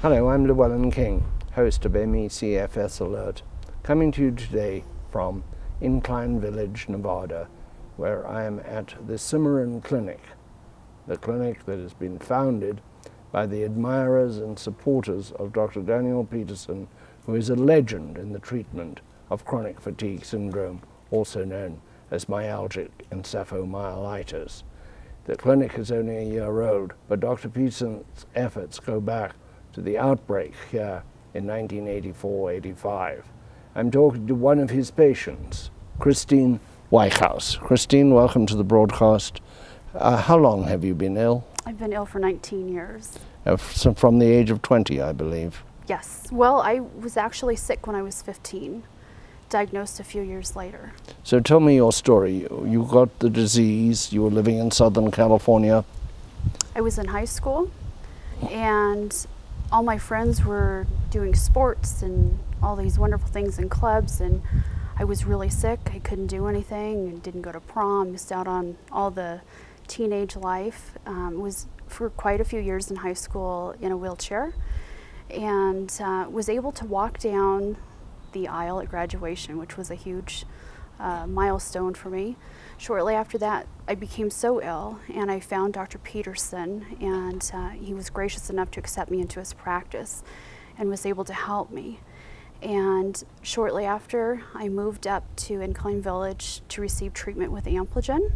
Hello, I'm Llewellyn King, host of MECFS Alert, coming to you today from Incline Village, Nevada, where I am at the Simmaron Clinic, the clinic that has been founded by the admirers and supporters of Dr. Daniel Peterson, who is a legend in the treatment of chronic fatigue syndrome, also known as myalgic encephalomyelitis. The clinic is only a year old, but Dr. Peterson's efforts go back to the outbreak here in 1984-85. I'm talking to one of his patients, Christine Wyckhouse. Christine, welcome to the broadcast. Uh, how long have you been ill? I've been ill for 19 years. Uh, from the age of 20, I believe. Yes. Well, I was actually sick when I was 15, diagnosed a few years later. So tell me your story. You got the disease, you were living in Southern California. I was in high school, and all my friends were doing sports and all these wonderful things in clubs and I was really sick. I couldn't do anything and didn't go to prom, missed out on all the teenage life. Um, was for quite a few years in high school in a wheelchair and uh, was able to walk down the aisle at graduation, which was a huge uh, milestone for me. Shortly after that, I became so ill, and I found Dr. Peterson, and uh, he was gracious enough to accept me into his practice and was able to help me. And shortly after, I moved up to Incline Village to receive treatment with Ampligen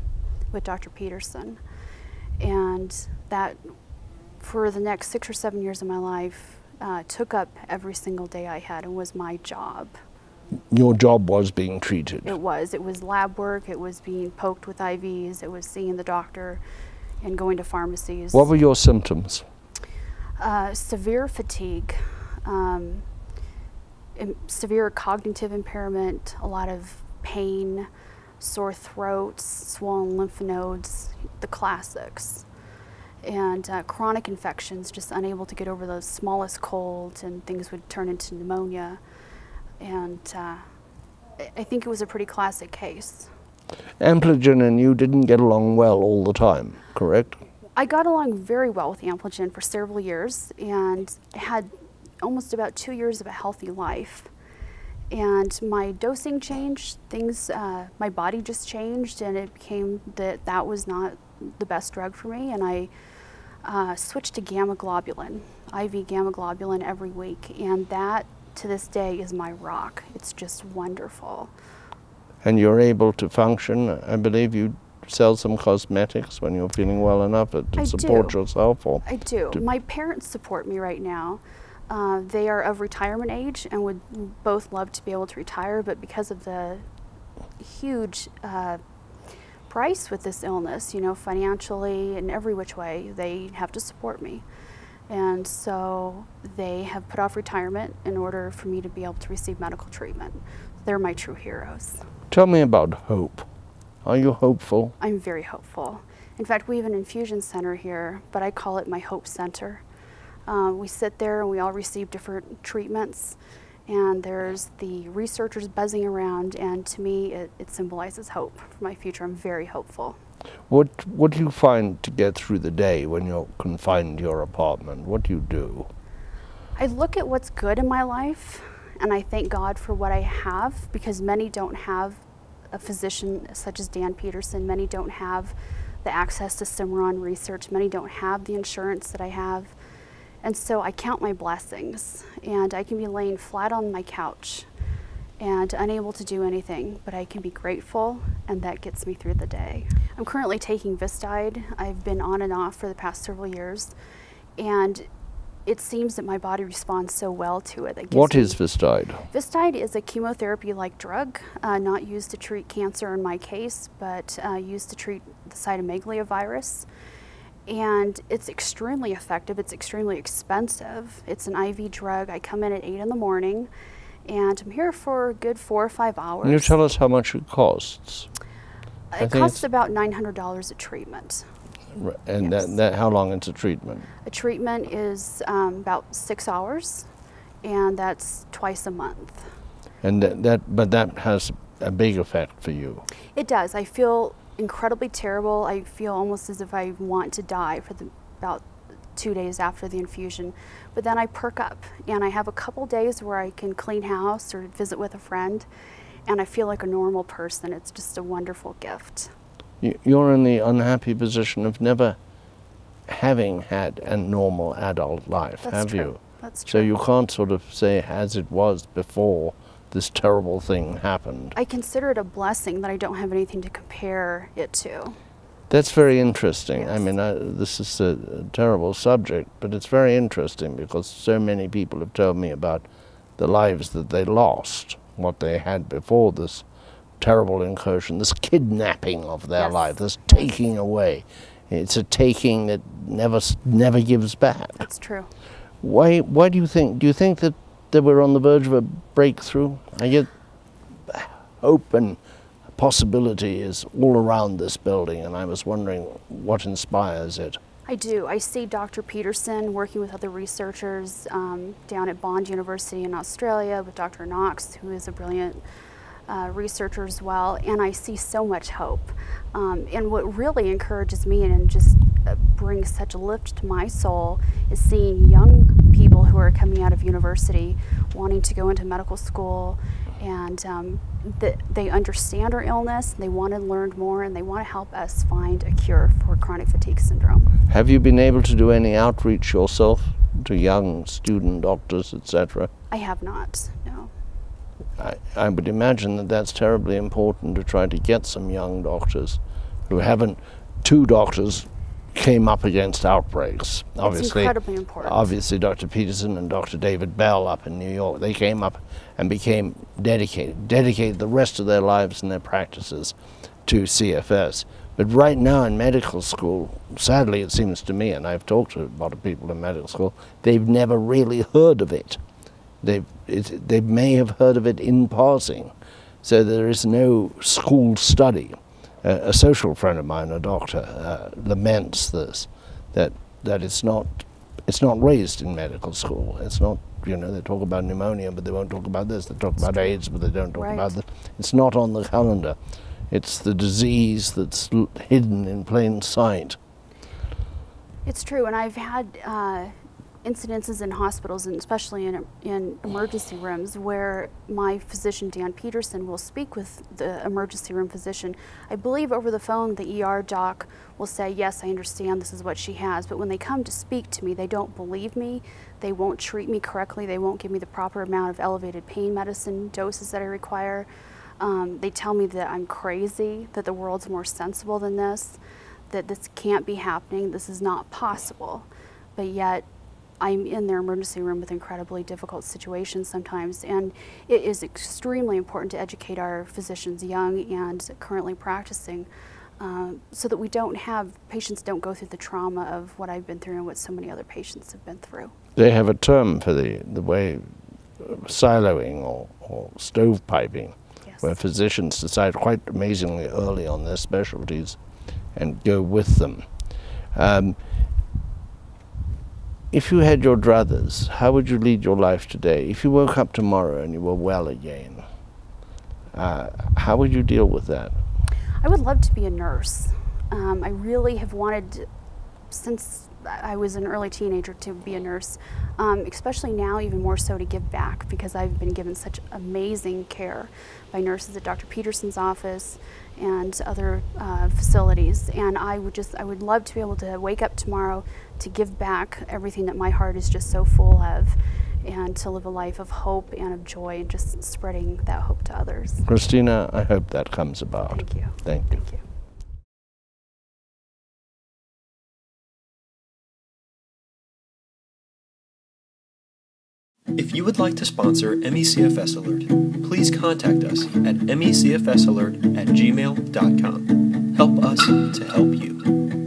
with Dr. Peterson. And that, for the next six or seven years of my life, uh, took up every single day I had and was my job your job was being treated. It was. It was lab work. It was being poked with IVs. It was seeing the doctor and going to pharmacies. What were your symptoms? Uh, severe fatigue, um, severe cognitive impairment, a lot of pain, sore throats, swollen lymph nodes, the classics. And uh, chronic infections, just unable to get over the smallest cold, and things would turn into pneumonia and uh, I think it was a pretty classic case. Ampligen and you didn't get along well all the time, correct? I got along very well with Ampligen for several years and had almost about two years of a healthy life. And my dosing changed, things, uh, my body just changed, and it became that that was not the best drug for me. And I uh, switched to gamma globulin, IV gamma globulin every week, and that to this day is my rock. It's just wonderful. And you're able to function. I believe you sell some cosmetics when you're feeling well enough to I support do. yourself. Or I do. My parents support me right now. Uh, they are of retirement age and would both love to be able to retire, but because of the huge uh, price with this illness, you know, financially and every which way, they have to support me. And so they have put off retirement in order for me to be able to receive medical treatment. They're my true heroes. Tell me about hope. Are you hopeful? I'm very hopeful. In fact, we have an infusion center here, but I call it my Hope Center. Uh, we sit there and we all receive different treatments, and there's the researchers buzzing around, and to me, it, it symbolizes hope for my future. I'm very hopeful. What what do you find to get through the day when you're confined to your apartment? What do you do? I look at what's good in my life and I thank God for what I have because many don't have a physician such as Dan Peterson. Many don't have the access to Simmaron research. Many don't have the insurance that I have. And so I count my blessings and I can be laying flat on my couch and unable to do anything, but I can be grateful and that gets me through the day. I'm currently taking Vistide. I've been on and off for the past several years and it seems that my body responds so well to it. What is Vistide? Vistide is a chemotherapy-like drug, uh, not used to treat cancer in my case, but uh, used to treat the cytomegalovirus. And it's extremely effective. It's extremely expensive. It's an IV drug. I come in at 8 in the morning and I'm here for a good four or five hours. Can you tell us how much it costs? It costs about $900 a treatment. And yes. that, that, how long is a treatment? A treatment is um, about six hours, and that's twice a month. And that, that, but that has a big effect for you. It does. I feel incredibly terrible. I feel almost as if I want to die for the, about two days after the infusion. But then I perk up and I have a couple days where I can clean house or visit with a friend and I feel like a normal person. It's just a wonderful gift. You're in the unhappy position of never having had a normal adult life, That's have true. you? That's true. So you can't sort of say as it was before this terrible thing happened. I consider it a blessing that I don't have anything to compare it to. That's very interesting. I mean, I, this is a, a terrible subject, but it's very interesting because so many people have told me about the lives that they lost, what they had before this terrible incursion, this kidnapping of their Yes. life, this taking away. It's a taking that never never gives back. That's true. Why? Why do you think? Do you think that, that we're on the verge of a breakthrough? I get hope and possibility is all around this building, and I was wondering what inspires it. I do. I see Dr. Peterson working with other researchers um, down at Bond University in Australia with Dr. Knox, who is a brilliant uh, researcher as well, and I see so much hope. Um, and what really encourages me and just uh, brings such a lift to my soul is seeing young people who are coming out of university wanting to go into medical school and um, they understand our illness, they want to learn more, and they want to help us find a cure for chronic fatigue syndrome. Have you been able to do any outreach yourself to young student doctors, etc.? I have not, no. I, I would imagine that that's terribly important to try to get some young doctors who haven't. Two doctors came up against outbreaks. Obviously, incredibly important. Obviously, Dr. Peterson and Dr. David Bell up in New York, they came up and became dedicated, dedicated the rest of their lives and their practices to CFS. But right now in medical school, sadly, it seems to me, and I've talked to a lot of people in medical school, they've never really heard of it. They've, it, they may have heard of it in passing. So there is no school study. A social friend of mine, a doctor, uh, laments this, that, that it's, not, it's not raised in medical school. It's not, you know, they talk about pneumonia, but they won't talk about this. They talk about AIDS, but they don't talk Right. about this. It's not on the calendar. It's the disease that's l- hidden in plain sight. It's true, and I've had uh, incidences in hospitals, and especially in, in emergency rooms, where my physician, Dan Peterson, will speak with the emergency room physician. I believe over the phone, the ER doc will say, Yes, I understand this is what she has, but when they come to speak to me, they don't believe me. They won't treat me correctly. They won't give me the proper amount of elevated pain medicine doses that I require. Um, they tell me that I'm crazy, that the world's more sensible than this, that this can't be happening, this is not possible. But yet, I'm in their emergency room with incredibly difficult situations sometimes, and it is extremely important to educate our physicians, young and currently practicing, um, so that we don't have patients don't go through the trauma of what I've been through and what so many other patients have been through. They have a term for the, the way uh, siloing or, or stovepiping, Yes. where physicians decide quite amazingly early on their specialties and go with them. Um, if you had your druthers, how would you lead your life today? If you woke up tomorrow and you were well again, uh, how would you deal with that? I would love to be a nurse. Um, I really have wanted, since I was an early teenager, to be a nurse, um, especially now, even more so to give back because I've been given such amazing care by nurses at Dr. Peterson's office and other uh, facilities. And I would just, I would love to be able to wake up tomorrow to give back everything that my heart is just so full of and to live a life of hope and of joy and just spreading that hope to others. Christina, I hope that comes about. Thank you. Thank you. Thank you. If you would like to sponsor MECFS Alert, please contact us at mecfsalert at gmail.com. Help us to help you.